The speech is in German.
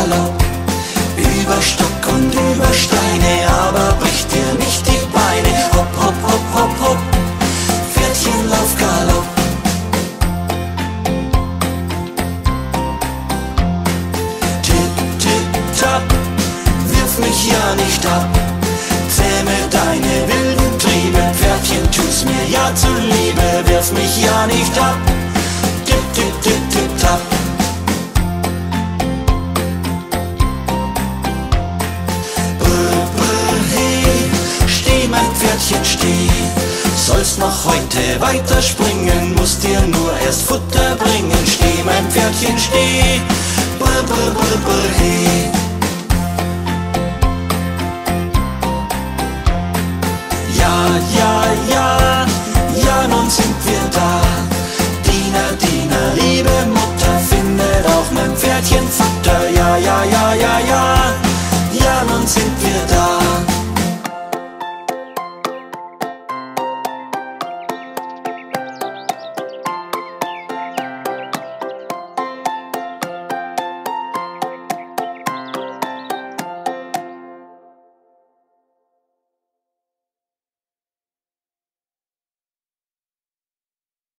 Galopp. Über Stock und über Steine, aber brich dir nicht die Beine. Hopp, hopp, hopp, hopp, hopp, Pferdchen, lauf Galopp. Tipp, tipp, tapp, wirf mich ja nicht ab. Zähme deine wilden Triebe, Pferdchen, tu's mir ja zuliebe, wirf mich ja nicht ab. Pferdchen, steh. Sollst noch heute weiterspringen, musst dir nur erst Futter bringen. Steh, mein Pferdchen, steh. Brr, brr, brr, brr, hey. Ja, ja, ja, ja, nun sind wir da. Diener, Diener, liebe Mutter, findet auch mein Pferdchen Futter. Ja.